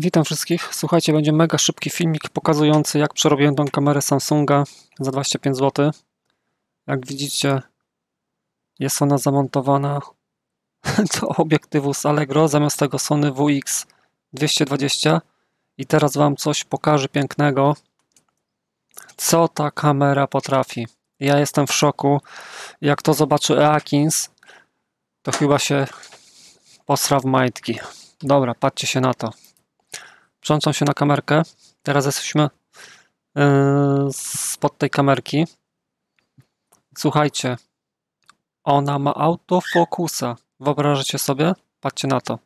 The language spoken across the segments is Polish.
Witam wszystkich. Słuchajcie, będzie mega szybki filmik pokazujący, jak przerobiłem tą kamerę Samsunga za 25 zł. Jak widzicie, jest ona zamontowana do obiektywu z Allegro zamiast tego Sony WX 220. I teraz Wam coś pokażę pięknego, co ta kamera potrafi. Ja jestem w szoku. Jak to zobaczy Eakins, to chyba się posra w majtki. Dobra, patrzcie się na to. Przełączam się na kamerkę. Teraz jesteśmy yy, spod tej kamerki. Słuchajcie, ona ma autofokusa. Wyobrażacie sobie? Patrzcie na to.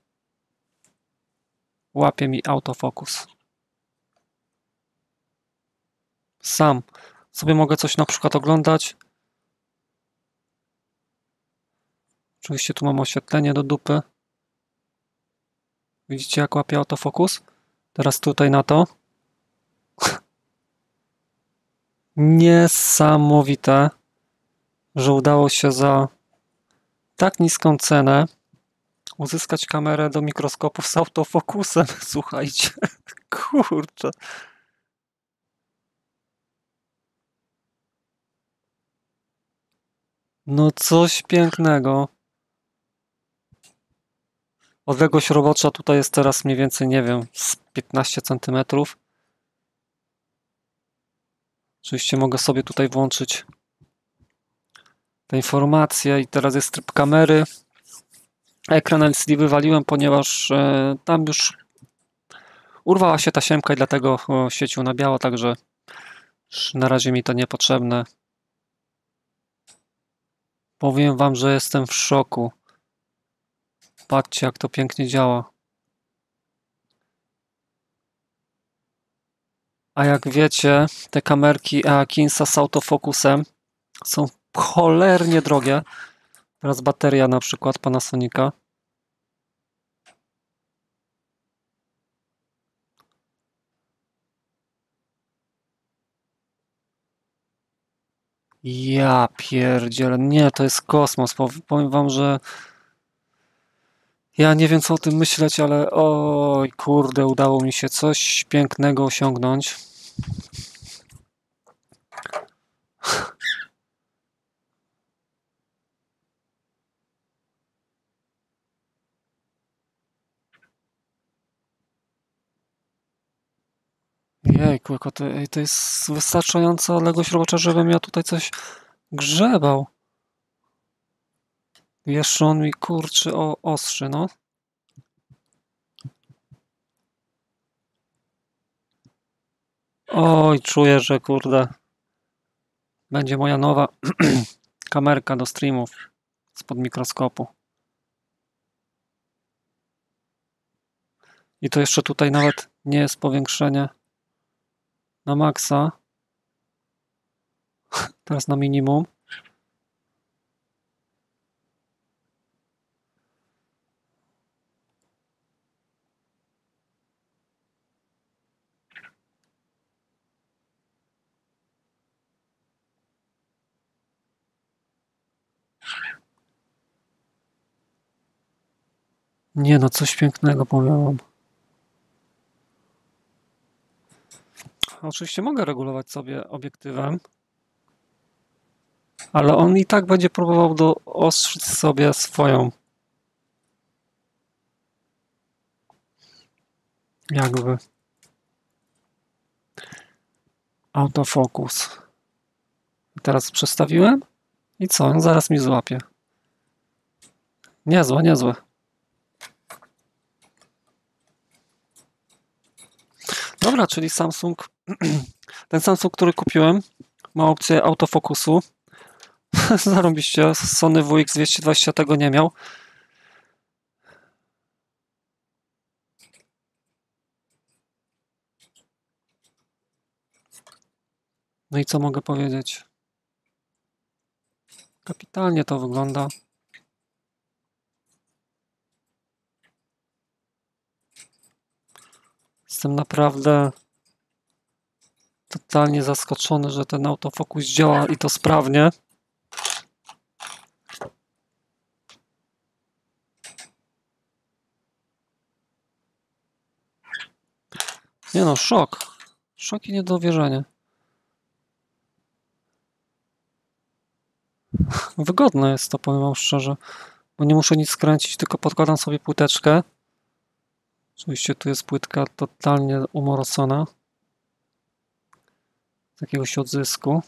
Łapie mi autofokus. Sam sobie mogę coś na przykład oglądać. Oczywiście tu mam oświetlenie do dupy. Widzicie jak łapie autofokus? Teraz tutaj na to. Niesamowite, że udało się za tak niską cenę uzyskać kamerę do mikroskopu z autofokusem. Słuchajcie, kurczę. No coś pięknego. Odległość robocza tutaj jest teraz mniej więcej, nie wiem, z 15 cm. Oczywiście mogę sobie tutaj włączyć te informacje i teraz jest tryb kamery. Ekran LCD wywaliłem, ponieważ e, tam już urwała się ta siemka i dlatego świecił na biało, także na razie mi to niepotrzebne. Powiem wam, że jestem w szoku. Patrzcie, jak to pięknie działa. A jak wiecie, te kamerki Akinsa z autofokusem są cholernie drogie. Teraz bateria na przykład Panasonica. Ja pierdzielę. Nie, to jest kosmos. Powiem wam, że ja nie wiem, co o tym myśleć, ale oj, kurde, udało mi się coś pięknego osiągnąć. Jejku, to, to jest wystarczająca odległość robocza, żebym ja tutaj coś grzebał. Jeszcze on mi kurczy o ostrzy, no. Oj, czuję, że kurde. Będzie moja nowa kamerka do streamów spod mikroskopu. I to jeszcze tutaj nawet nie jest powiększenie na maksa. Teraz na minimum. Nie no, coś pięknego powiem wam. Oczywiście mogę regulować sobie obiektywem, ale on i tak będzie próbował doostrzyć sobie swoją jakby autofokus. Teraz przestawiłem i co? On zaraz mi złapie. Niezłe, niezłe. Dobra, czyli Samsung, ten Samsung, który kupiłem, ma opcję autofokusu. Zarobiście, Sony WX220 tego nie miał. No i co mogę powiedzieć? Kapitalnie to wygląda. Jestem naprawdę totalnie zaskoczony, że ten autofokus działa i to sprawnie. Nie no, szok. Szok i niedowierzanie. Wygodne jest to, powiem wam szczerze. Bo nie muszę nic skręcić, tylko podkładam sobie płyteczkę. Oczywiście tu jest płytka totalnie umorocona. Z jakiegoś odzysku.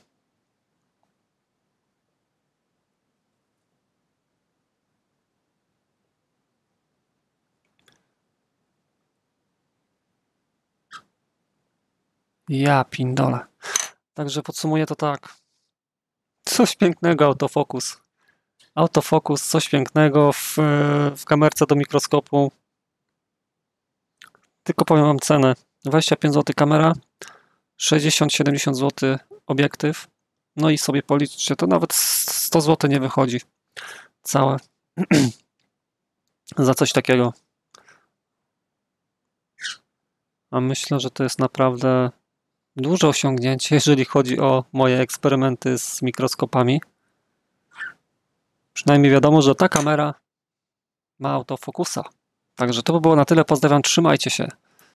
Ja pindole. Także podsumuję to tak. Coś pięknego autofokus. Autofokus, coś pięknego w, w kamerce do mikroskopu. Tylko powiem wam cenę. 25 zł kamera, 60-70 zł obiektyw. No i sobie policzcie, to nawet 100 zł nie wychodzi. Całe. Za coś takiego. A myślę, że to jest naprawdę duże osiągnięcie, jeżeli chodzi o moje eksperymenty z mikroskopami. Przynajmniej wiadomo, że ta kamera ma autofokusa. Także to by było na tyle. Pozdrawiam, trzymajcie się.